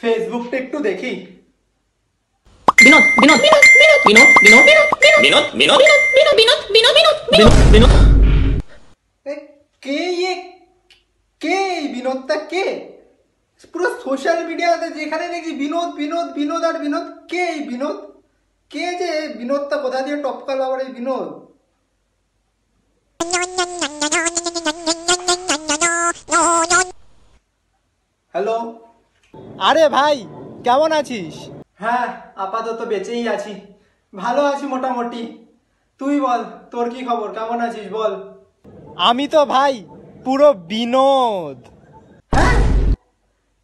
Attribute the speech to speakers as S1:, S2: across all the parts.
S1: একটু দেখি
S2: বিনোদ বিনোদ বিনোদ বিনোদ বিনোদ বিনোদ বিনোদ বিনোদ বিনোদ বিনোদ বিনোদ বিনোদ
S1: এ, কে ইয়ে কে বিনোদটা কে পুরো সোশ্যাল মিডিয়াতে যেখানে বিনোদ বিনোদ বিনোদ আর বিনোদ কে এই বিনোদ কে যে বিনোদটা কোথা দিয়ে টপকাল আবার এই বিনোদ হ্যালো
S3: আরে ভাই কেমন আছিস?
S1: হ্যাঁ আপাতত বেঁচেই আছি। ভালো আছি মোটামুটি। তুই বল তোর কি খবর? কেমন আছিস বল?
S3: আমি তো ভাই পুরো বিনোদ।
S1: হ্যাঁ?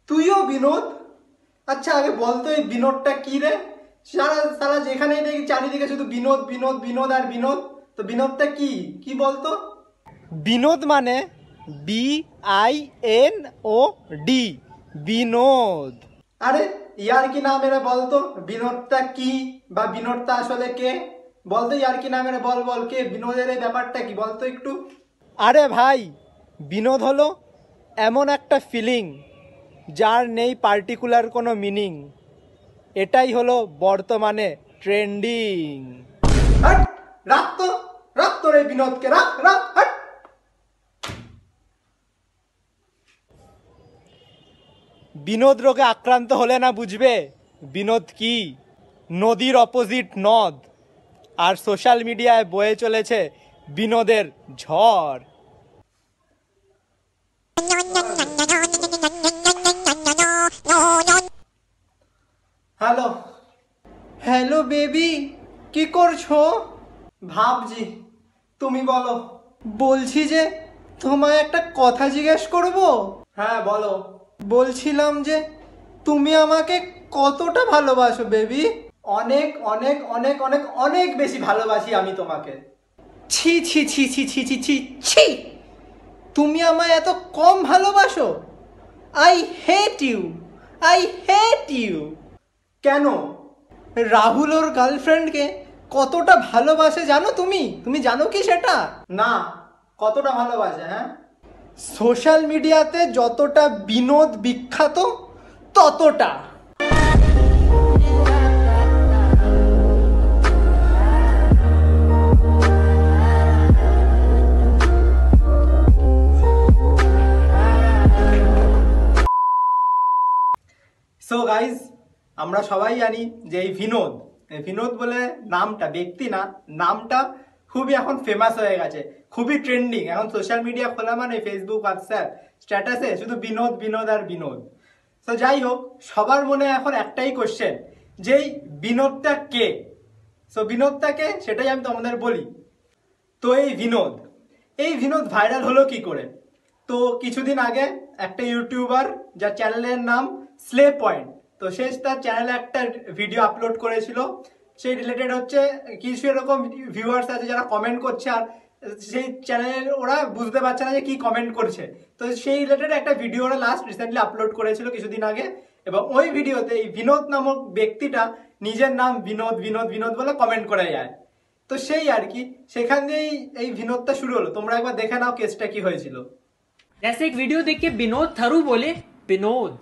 S1: তুইও বিনোদ? আচ্ছা আগে বলতো এই বিনোদটা কি রে? সারা সারা যেখানেই দেখি চারিদিকে শুধু বিনোদ বিনোদ বিনোদ আর বিনোদ। তো বিনোদটা কি? কি বলতো
S3: বিনোদ মানে B I N O D. Binod.
S1: আরে ইয়ার কি নাম এরা বলতো বিনোদটা কি বা বিনোদটা আসলে কে? বলতো ইয়ার কি নাম এরা বল বল কে? বিনোদের এই ব্যাপারটা কি? বলতো একটু।
S3: আরে ভাই বিনোদ হলো এমন একটা ফিলিং যার নেই পার্টিকুলার কোনো মিনিং এটাই হলো বর্তমানে ট্রেন্ডিং
S1: রাখ তো! রাখ তোর এই বিনোদকে রাখ রাখ হাট
S3: বিনোদ রোগে আক্রান্ত হলে না বুঝবে? বিনোদ কি? নদীর অপোজিট নদ। আর সোশ্যাল মিডিয়ায় বয়ে চলেছে বিনোদের ঝড়।
S1: হ্যালো হ্যালো বেবি কি করছ? ভাবজি তুমি বলো।
S3: বলছি যে তোমায় একটা কথা জিজ্ঞেস করব?
S1: হ্যাঁ বলো।
S3: বলছিলাম যে তুমি আমাকে কতটা ভালোবাসো, বেবি।
S1: অনেক অনেক অনেক অনেক অনেক বেশি ভালোবাসি আমি তোমাকে।
S3: ছি ছি ছি ছি ছি ছি ছি ছি। তুমি আমায় এত কম ভালোবাসো। I hate you I hate you
S1: কেন?
S3: রাহুল ওর গার্লফ্রেন্ডকে কতটা ভালোবাসে জানো তুমি? তুমি জানো কি সেটা?
S1: না, কতটা ভালোবাসে হ্যাঁ?
S3: সোশ্যাল মিডিয়াতে যতটা বিনোদ বিখ্যাত, ততটা।
S1: সো গাইজ আমরা সবাই জানি যে এই বিনোদ বিনোদ বলে নামটা, ব্যক্তি না, নামটা খুবই এখন ফেমাস হয়ে গেছে। খুবই ট্রেন্ডিং এখন সোশ্যাল মিডিয়া খোলা মানে ফেসবুক হোয়াটসঅ্যাপ স্ট্যাটাসে শুধু বিনোদ বিনোদ আর বিনোদ। তো যাই হোক, সবার মনে এখন একটাই কোশ্চেন যে বিনোদটা কে? সো বিনোদটা কে? সেটাই আমি তোমাদের বলি। তো এই বিনোদ। এই বিনোদ ভাইরাল হলো কি করে? তো কিছুদিন আগে একটা ইউটিউবার যার চ্যানেলের নাম স্লে পয়েন্ট তো সে তার চ্যানেলে একটা ভিডিও আপলোড করেছিল। সেই রিলেটেড হচ্ছে কিছু এরকম ভিউয়ার্স আছে যারা কমেন্ট করছে আর সেই চ্যানেলের ওরা বুঝতে পারছে না যে কি কমেন্ট করছে তো সেই রিলেটেড একটা ভিডিও ওরা লাস্ট রিসেন্টলি আপলোড করেছিল কিছুদিন আগে এবং ওই ভিডিওতে এই বিনোদ নামক ব্যক্তিটা নিজের নাম বিনোদ বিনোদ বিনোদ বলে কমেন্ট করে যায় তো সেই আর কি সেখান দিয়েই এই বিনোদটা শুরু হলো তোমরা একবার দেখে নাও কেসটা কি হয়েছিল
S4: जैसे एक वीडियो देख के विनोद थरू बोले विनोद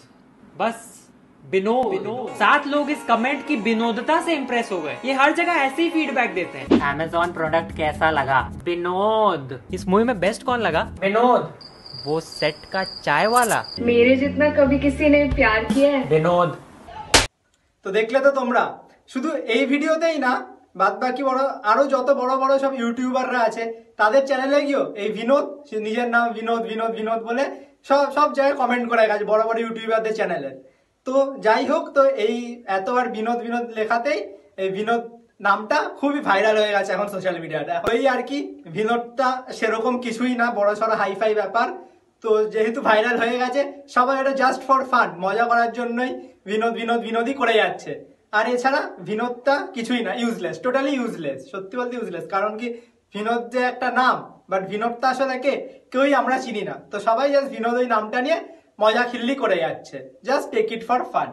S4: बस विनोद सात लोग इस कमेंट की विनोदता से इम्प्रेस हो गए ये हर जगह ऐसे ही फीडबैक देते हैं अमेजोन प्रोडक्ट कैसा लगा विनोद इस मूवी में बेस्ट कौन लगा विनोद वो सेट का चाय वाला
S5: मेरे जितना कभी किसी ने प्यार किया है
S4: विनोद
S1: তো দেখলে তো তোমরা শুধু এই ভিডিওতেই না বাদ বাকি বড় আরো যত বড় বড় সব ইউটিউবাররা আছে তাদের চ্যানেলে গিয়েও এই বিনোদ সে নিজের নাম বিনোদ বিনোদ বিনোদ বলে সব সব জায়গায় কমেন্ট করে গেছে বড় বড় ইউটিউবারদের চ্যানেলে তো যাই হোক, তো এই এত আর বিনোদ বিনোদ লেখাতেই এই বিনোদ নামটা খুবই ভাইরাল হয়ে গেছে এখন সোশ্যাল মিডিয়াতে ওই আর কি, বিনোদটা সেরকম কিছুই না, বড় সড়ো হাইফাই ব্যাপার। তো যেহেতু ভাইরাল হয়ে গেছে, সবাই এটা জাস্ট ফর ফান মজা করার জন্যই বিনোদ বিনোদ, বিনোদই করে যাচ্ছে। আর এছাড়া বিনোদটা কিছুই না ইউজলেস টোটালি ইউজলেস সত্যি বলতে ইউজলেস কারণ কি, বিনোদ যে একটা নাম বাট বিনোদটা আসলে কেউই আমরা চিনি না। তো সবাই জাস্ট বিনোদ ওই নামটা নিয়ে মজা খিল্লি করে যাচ্ছে। Just take it for fun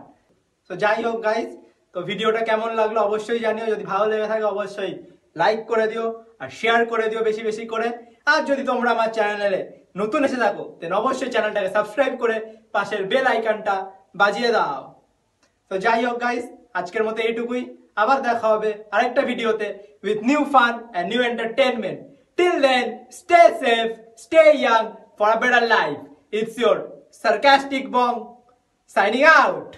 S1: তো যাই হোক গাইজ তো ভিডিওটা কেমন লাগল অবশ্যই জানিও। যদি ভালো লেগে থাকে, অবশ্যই লাইক করে দিও আর শেয়ার করে দিও বেশি বেশি করে। আর যদি তোমরা আমার চ্যানেলে নতুন এসে থাকো দেন অবশ্যই চ্যানেলটাকে সাবস্ক্রাইব করে পাশের বেল আইকনটা বাজিয়ে দাও। তো যাই হোক গাইস আজকের মতো এইটুকুই। আবার দেখা হবে আরেকটা ভিডিওতে with new fun and new entertainment till then stay safe stay young for better life it's your sarcastic bong signing out.